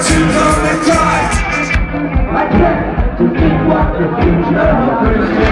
what you gonna cry. I can't to think what the future brings.